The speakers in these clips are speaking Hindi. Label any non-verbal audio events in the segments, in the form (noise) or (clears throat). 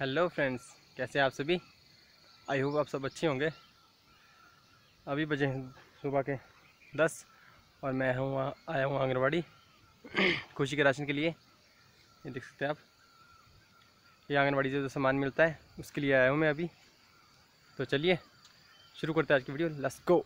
हेलो फ्रेंड्स कैसे हैं आप सभी? आई होप आप सब अच्छे होंगे। अभी बजे सुबह के दस और मैं हूँ आया हूँ आंगनबाड़ी (clears throat) खुशी के राशन के लिए। ये देख सकते हैं आप। ये आंगनबाड़ी से जो सामान मिलता है, उसके लिए आया हूँ मैं अभी। तो चलिए, शुरू करते हैं आज की वीडियो। लेट्स गो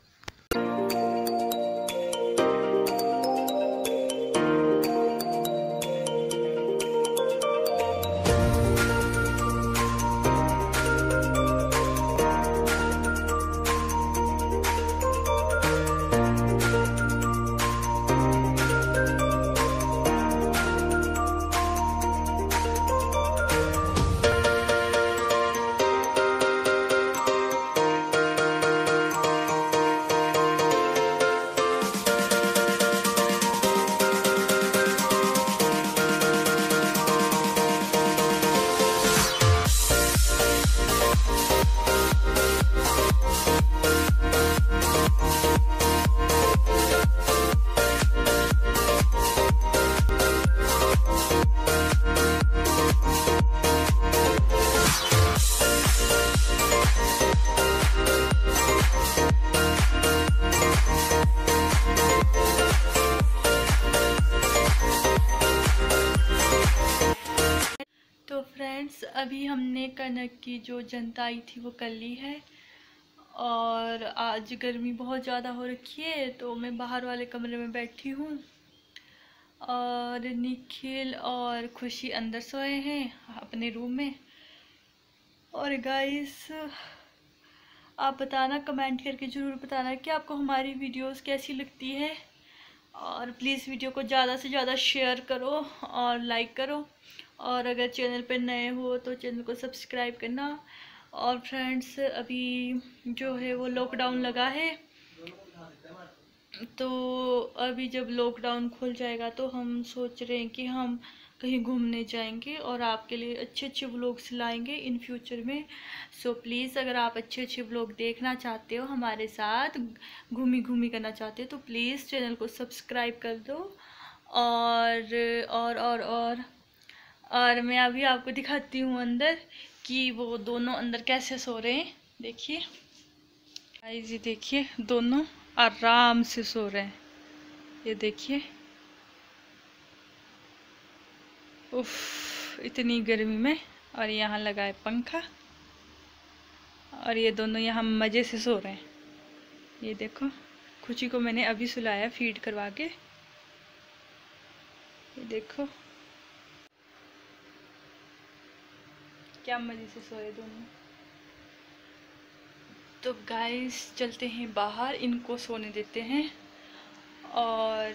फ्रेंड्स अभी हमने कनक की जो जनता आई थी वो कर ली है। और आज गर्मी बहुत ज़्यादा हो रखी है तो मैं बाहर वाले कमरे में बैठी हूँ। और निखिल और खुशी अंदर सोए हैं, अपने रूम में। और गाइस आप बताना कमेंट करके ज़रूर बताना कि आपको हमारी वीडियोस कैसी लगती है। और प्लीज़ वीडियो को ज़्यादा से ज़्यादा शेयर करो और लाइक करो। और अगर चैनल पर नए हो तो चैनल को सब्सक्राइब करना। और फ्रेंड्स अभी जो है वो लॉकडाउन लगा है तो अभी जब लॉकडाउन खुल जाएगा तो हम सोच रहे हैं कि हम कहीं घूमने जाएँगे और आपके लिए अच्छे अच्छे व्लॉग्स लाएँगे इन फ्यूचर में। सो so, प्लीज़ अगर आप अच्छे अच्छे व्लॉग देखना चाहते हो हमारे साथ घूमी घूमी करना चाहते हो तो प्लीज़ चैनल को सब्सक्राइब कर दो। और और और और और मैं अभी आपको दिखाती हूँ अंदर कि वो दोनों अंदर कैसे सो रहे हैं। देखिए। आई जी देखिए, दोनों आराम से सो रहे हैं। ये देखिए। उफ, इतनी गर्मी में। और यहाँ लगा है पंखा। और ये दोनों यहाँ मज़े से सो रहे हैं। ये देखो, खुशी को मैंने अभी सुलाया फ़ीड करवा के। ये देखो। क्या मज़े से सोए दोनों? तो गाइस चलते हैं बाहर, इनको सोने देते हैं और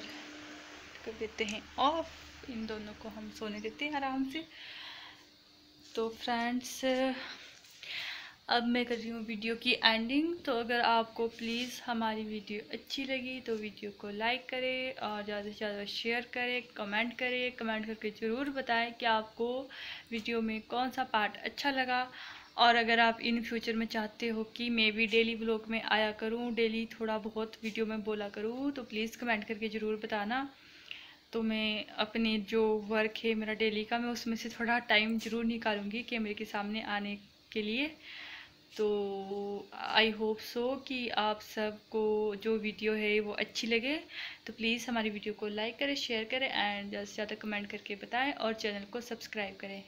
कर देते हैं ऑफ़ इन दोनों को हम सोने देते हैं आराम से। तो फ्रेंड्स अब मैं कर रही हूँ वीडियो की एंडिंग। तो अगर आपको प्लीज़ हमारी वीडियो अच्छी लगी तो वीडियो को लाइक करें और ज़्यादा से ज़्यादा शेयर करें, कमेंट करें। कमेंट करके ज़रूर बताएँ कि आपको वीडियो में कौन सा पार्ट अच्छा लगा। और अगर आप इन फ्यूचर में चाहते हो कि मैं भी डेली ब्लॉग में आया करूँ, डेली थोड़ा बहुत वीडियो में बोला करूँ तो प्लीज़ कमेंट करके ज़रूर बताना। तो मैं अपने जो वर्क है मेरा डेली का, मैं उसमें से थोड़ा टाइम ज़रूर निकालूँगी कैमरे के सामने आने के लिए। तो आई होप सो कि आप सबको जो वीडियो है वो अच्छी लगे। तो प्लीज़ हमारी वीडियो को लाइक करें शेयर करें एंड ज़्यादा से ज़्यादा कमेंट करके बताएँ और चैनल को सब्सक्राइब करें।